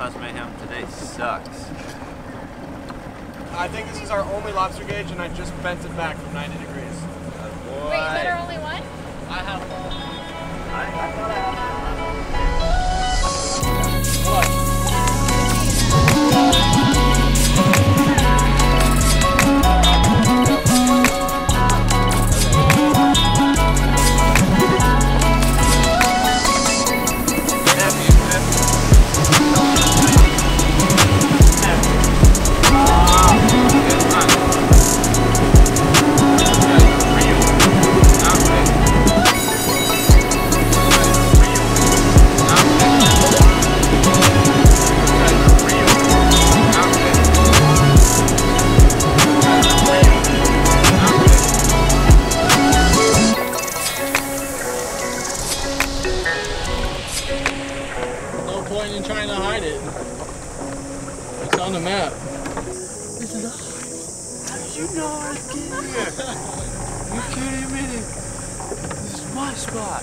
Clubhouse Mayhem today sucks. I think this is our only lobster gauge, and I just bent it back from 90 degrees. Wait, is that our only one? I have. Uh, I, I thought I No point trying to hide it. It's on the map. How did you know I get here. You can't admit it. This is my spot.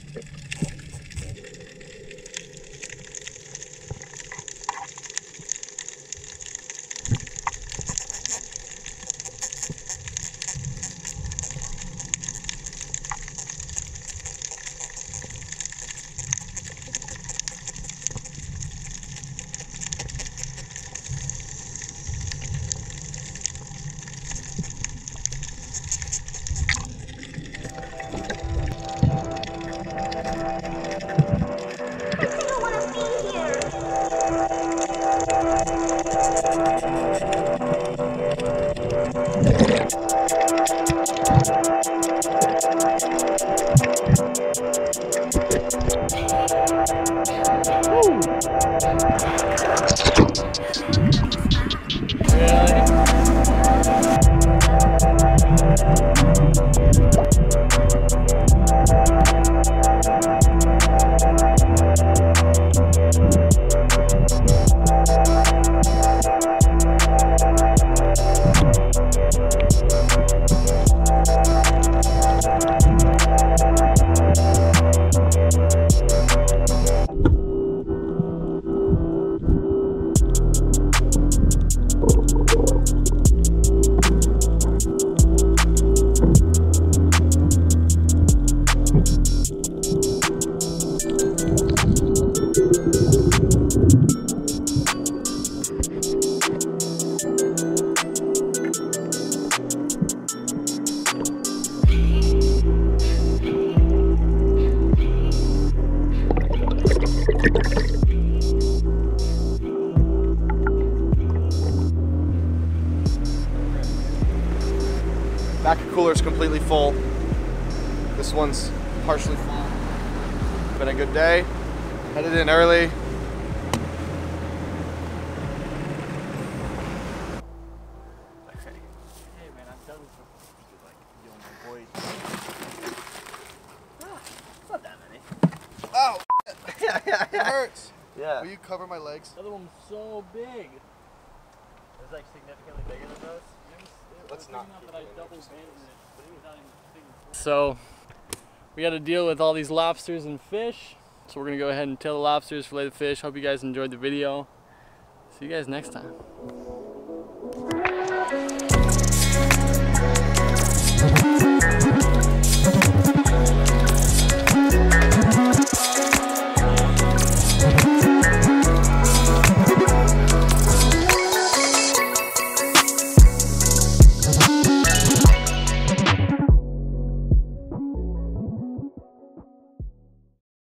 Yeah. Back cooler is completely full. This one's partially full. Been a good day. Headed in early. Hey man, I'm done Not yeah, yeah, it hurts. Yeah. Will you cover my legs? The other one's so big. It's like significantly bigger than those. Let's not That I double banded it without even thinking. So, we got to deal with all these lobsters and fish. So we're gonna go ahead and tail the lobsters, fillet the fish. Hope you guys enjoyed the video. See you guys next time.